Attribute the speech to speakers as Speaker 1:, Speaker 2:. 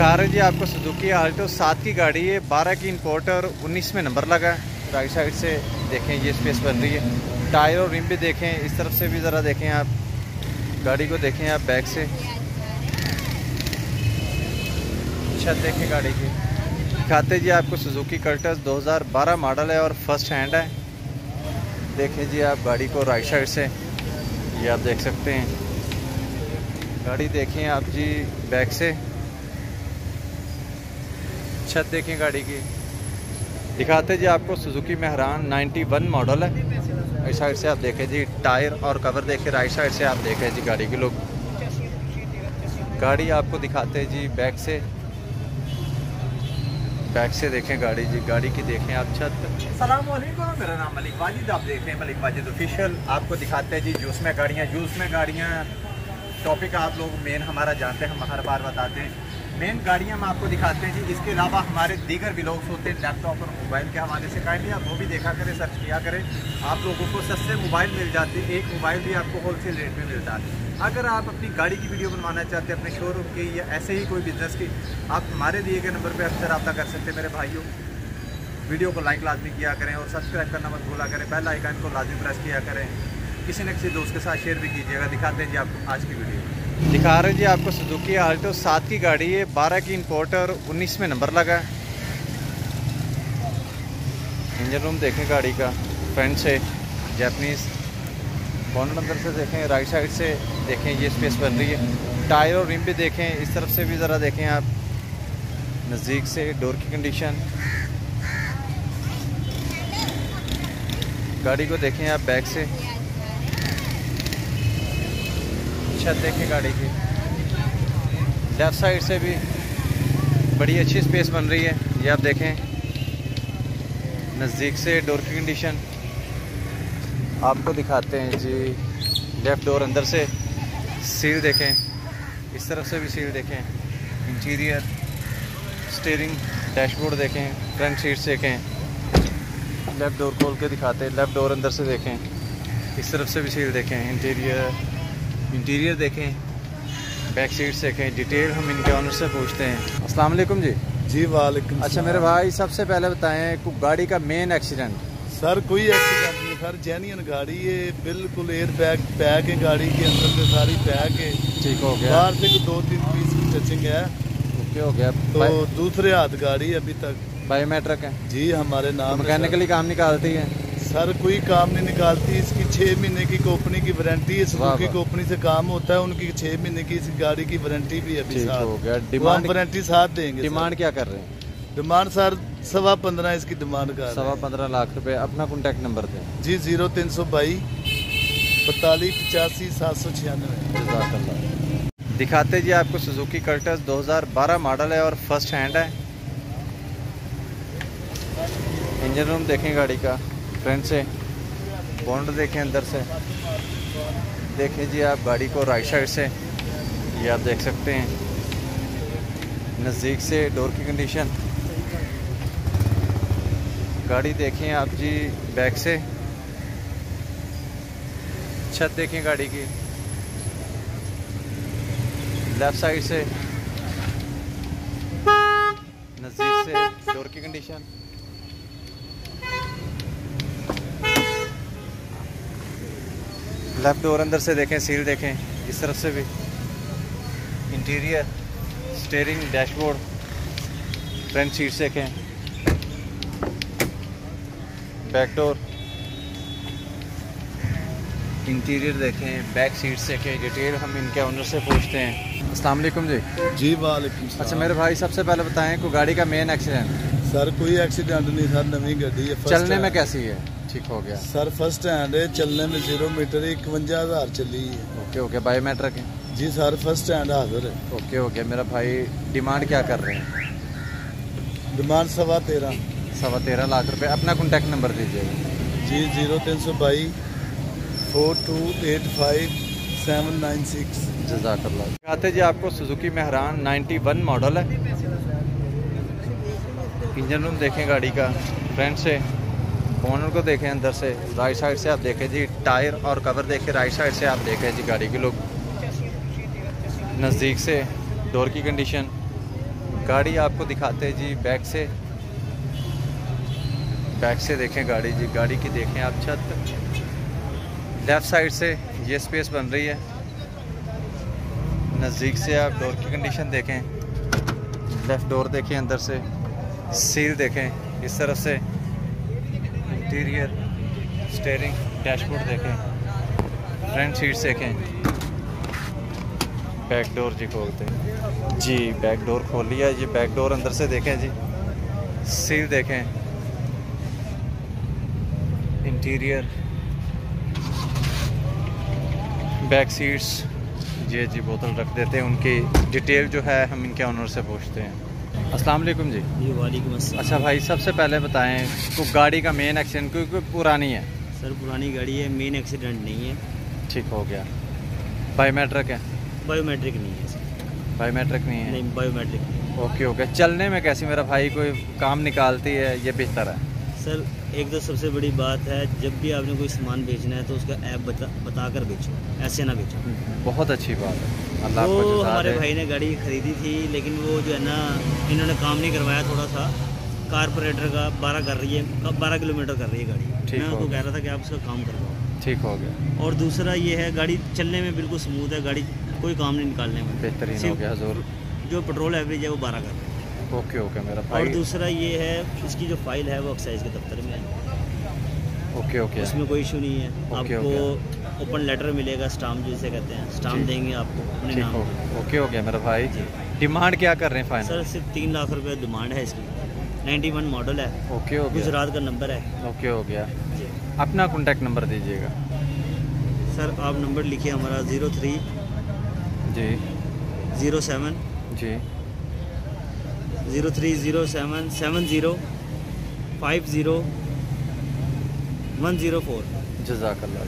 Speaker 1: दिखा रहे जी, आपको सुजुकी आल्टो सात की गाड़ी है, बारह की इंपोर्टर उन्नीस में नंबर लगा है। राइट साइड से देखें, ये स्पेस बन रही है। टायर और रिम भी देखें, इस तरफ़ से भी ज़रा देखें आप। गाड़ी को देखें आप बैक से। छत देखें गाड़ी की। दिखाते जी आपको सुजुकी कर्टस 2012 मॉडल है और फ़र्स्ट हैंड है। देखें जी आप गाड़ी को राइट साइड से। ये आप देख सकते हैं। गाड़ी देखें आप जी बैक से। छत देखें गाड़ी की। दिखाते जी आपको सुजुकी मेहरान 91 मॉडल है। इस साइड से आप देखें जी टायर और कवर देखें राइट साइड से आप देखें जी गाड़ी की लोग गाड़ी आपको दिखाते जी बैक से। बैक से देखें गाड़ी जी गाड़ी की देखें आप छत। सलाम मेरा नाम मलिक वाजिद आप देख रहे हैं मलिक वाजिद ऑफिशियल आपको दिखाते हैं जी जूस में गाड़ियाँ जूस में गाड़ियाँ। टॉपिक आप लोग मेन हमारा जानते हैं हम हर बार बताते हैं। मेन गाड़ियाँ हम आपको दिखाते हैं जी। इसके अलावा हमारे दीगर ब्लॉग्स होते हैं लैपटॉप और मोबाइल के हवाले से। काइंडली आप वो भी देखा करें, सर्च किया करें। आप लोगों को सस्ते मोबाइल मिल जाते हैं। एक मोबाइल भी आपको होलसेल रेट में मिलता है। अगर आप अपनी गाड़ी की वीडियो बनवाना चाहते हैं, अपने शोरूम की या ऐसे ही कोई बिज़नेस की, आप हमारे दिए गए नंबर पर अक्सर रब्ता कर सकते हैं मेरे भाइयों। वीडियो को लाइक लाजमी किया करें और सब्सक्राइब करना मत भूला करें। बेल आइकन को लाजमी प्रेस किया करें। किसी न किसी दोस्त के साथ शेयर भी कीजिएगा। दिखाते हैं जी आपको आज की वीडियो दिखा रहे जी आपको सुजुकी आल्टो सात की गाड़ी है, बारह की इंपोर्टर उन्नीस में नंबर लगा है। इंजन रूम देखें गाड़ी का फ्रंट से जैपनीज़ बॉनट अंदर से देखें राइट साइड से देखें, ये स्पेस बन रही है। टायर और रिम भी देखें, इस तरफ़ से भी ज़रा देखें आप, नज़दीक से डोर की कंडीशन गाड़ी को देखें आप बैक से। छत देखें गाड़ी की। लेफ़्ट साइड से भी बड़ी अच्छी स्पेस बन रही है। ये आप देखें, नज़दीक से डोर की कंडीशन आपको दिखाते हैं जी लेफ़्ट डोर अंदर से सील देखें। इस तरफ़ से भी सील देखें। इंटीरियर स्टीयरिंग डैशबोर्ड देखें फ्रंट सीट्स देखें। लेफ़्ट डोर खोल के दिखाते हैं। लेफ़्ट डोर अंदर से देखें। इस तरफ़ से भी सील देखें। इंटीरियर इंटीरियर देखें बैक सीट्स देखें डिटेल हम इनके ऑनर से पूछते हैं। अस्सलाम वालेकुम जी।
Speaker 2: जी वालेकुम
Speaker 1: अच्छा मेरे भाई सबसे पहले बताएँ गाड़ी का मेन एक्सीडेंट
Speaker 2: सर कोई एक्सीडेंट नहीं सर जेन्यन गाड़ी है बिल्कुल एयर बैग पैक है गाड़ी के अंदर से सारी पैक है।
Speaker 1: ठीक हो गया।
Speaker 2: बाहर से दो तीन पीस की टचिंग है।
Speaker 1: ओके हो गया।
Speaker 2: तो दूसरे हाथ गाड़ी अभी तक।
Speaker 1: बायोमेट्रिक है।
Speaker 2: जी हमारे नाम
Speaker 1: तो मैकेनिकली काम निकालती है।
Speaker 2: सर कोई काम नहीं निकालती इसकी छह महीने की कंपनी की वारंटी है सुजुकी कंपनी से काम होता है उनकी छह महीने की इस गाड़ी की वारंटी भी अभी साथ।
Speaker 1: हो गया।
Speaker 2: डिमांड वारंटी साथ देंगे
Speaker 1: डिमांड क्या कर रहे हैं?
Speaker 2: डिमांड सर सवा पंद्रह इसकी डिमांड का
Speaker 1: सवा पंद्रह लाख रुपए। अपना कॉन्टेक्ट नंबर दें।
Speaker 2: जी ज़ीरो तीन सौ बाई पैतालीस पचासी सात सौ छियानवे।
Speaker 1: दिखाते जी आपको सुजुकी कर्टस 2012 मॉडल है और फ़र्स्ट हैंड है। इंजन रूम देखें गाड़ी का। फ्रंट से। बॉन्ड देखें अंदर से। देखें जी आप गाड़ी को राइट साइड से। ये आप देख सकते हैं। नज़दीक से डोर की कंडीशन गाड़ी देखें आप जी बैक से। छत देखें गाड़ी की। लेफ़्ट साइड से। नज़दीक से डोर की कंडीशन लेफ़्ट डोर अंदर से देखें सील देखें इस तरफ़ से भी। Interior steering dashboard front seats देखें। बैक डोर इंटीरियर देखें बैक सीट्स देखें डिटेल हम इनके ओनर से पूछते हैं। अस्सलाम वालेकुम जी।
Speaker 2: जी वालेकुम
Speaker 1: अच्छा मेरे भाई सबसे पहले बताएँ को गाड़ी का मेन एक्सीडेंट
Speaker 2: सर कोई एक्सीडेंट नहीं सर नवी गाड़ी है
Speaker 1: चलने में कैसी है? ठीक हो गया।
Speaker 2: सर फ़र्स्ट हैंड है चलने में ज़ीरो मीटर इकवंजा हज़ार चली है।
Speaker 1: ओके ओके बायोमेट्रिक है।
Speaker 2: जी सर फ़र्स्ट हैंड हाजिर है।
Speaker 1: ओके ओके मेरा भाई डिमांड क्या कर रहे हैं?
Speaker 2: डिमांड सवा तेरह।
Speaker 1: सवा तेरह लाख रुपए अपना कॉन्टैक्ट नंबर दीजिएगा
Speaker 2: जी ज़ीरो तीन सौ by four two eight five seven nine six
Speaker 1: जजाकल्ला। आते जी आपको सुजुकी मेहरान 91 मॉडल है। इंजन रूम देखें गाड़ी का फ्रंट से। ओनर को देखें अंदर से राइट साइड से आप देखें जी, टायर और कवर देखें राइट साइड से आप देखें जी गाड़ी के लोग नज़दीक से डोर की कंडीशन गाड़ी आपको दिखाते हैं जी बैक से। बैक से देखें गाड़ी जी, गाड़ी की देखें आप छत। लेफ़्ट साइड से ये स्पेस बन रही है। नज़दीक से आप डोर की कंडीशन देखें। लेफ़्ट डोर देखें अंदर से। सील देखें इस तरफ़ से। इंटीरियर स्टेयरिंग डैशबोर्ड देखें। फ्रंट सीट्स देखें बैक डोर जी खोलते हैं। जी बैक डोर खोल लिया ये बैक डोर अंदर से देखें जी। सील देखें। इंटीरियर बैक सीट्स ये जी बोतल रख देते हैं। उनकी डिटेल जो है हम इनके ऑनर से पूछते हैं। अस्सलाम वालेकुम जी।
Speaker 3: जी वालेकुम अस्सलाम।
Speaker 1: अच्छा भाई सबसे पहले बताएँ तो गाड़ी का मेन एक्सीडेंट क्योंकि पुरानी है?
Speaker 3: सर पुरानी गाड़ी है मेन एक्सीडेंट नहीं है।
Speaker 1: ठीक हो गया। बायोमेट्रिक है?
Speaker 3: बायोमेट्रिक नहीं है सर।
Speaker 1: बायोमेट्रिक नहीं है?
Speaker 3: नहीं बायोमेट्रिक
Speaker 1: ओके ओके चलने में कैसी मेरा भाई कोई काम निकालती है ये बेहतर है?
Speaker 3: सर एक तो सबसे बड़ी बात है जब भी आपने कोई सामान बेचना है तो उसका ऐप बता बता कर बेचो ऐसे ना बेचो।
Speaker 1: बहुत अच्छी बात है। अल्लाह
Speaker 3: वो
Speaker 1: आपको
Speaker 3: हमारे भाई ने गाड़ी खरीदी थी लेकिन वो जो है ना इन्होंने काम नहीं करवाया थोड़ा सा। कारपोरेटर का बारह कर रही है बारह किलोमीटर कर रही है गाड़ी।
Speaker 1: ठीक
Speaker 3: मैं उनको कह रहा था कि आप उसका काम करवाओ
Speaker 1: ठीक हो गया।
Speaker 3: और दूसरा ये है गाड़ी चलने में बिल्कुल स्मूथ है गाड़ी कोई काम नहीं निकालने में।
Speaker 1: बेहतरीन हो गया
Speaker 3: जो पेट्रोल एवरेज है वो बारह कर रही है।
Speaker 1: ओके ओके मेरा
Speaker 3: और दूसरा ये है इसकी जो फ़ाइल है वो एक्साइज के दफ्तर में है
Speaker 1: ओके ओके।
Speaker 3: उसमें कोई इशू नहीं है।
Speaker 1: ओके,
Speaker 3: आपको ओपन लेटर मिलेगा स्टाम्प जिसे कहते हैं।
Speaker 1: जी।
Speaker 3: स्टाम्प देंगे आपको अपने नाम।
Speaker 1: ओके हो गया मेरा भाई।
Speaker 3: जी।
Speaker 1: डिमांड क्या कर रहे हैं फाइनल
Speaker 3: सर सिर्फ़ तीन लाख रुपए डिमांड है इसकी। 91 मॉडल है।
Speaker 1: ओके हो गया
Speaker 3: गुजरात का नंबर है।
Speaker 1: ओके हो गया। अपना कॉन्टैक्ट नंबर दीजिएगा।
Speaker 3: सर आप नंबर लिखिए हमारा ज़ीरो थ्री
Speaker 1: जी।
Speaker 3: ज़ीरो सेवन
Speaker 1: जी।
Speaker 3: Zero three zero seven seven zero five zero one zero four.
Speaker 1: जजाकल्ला।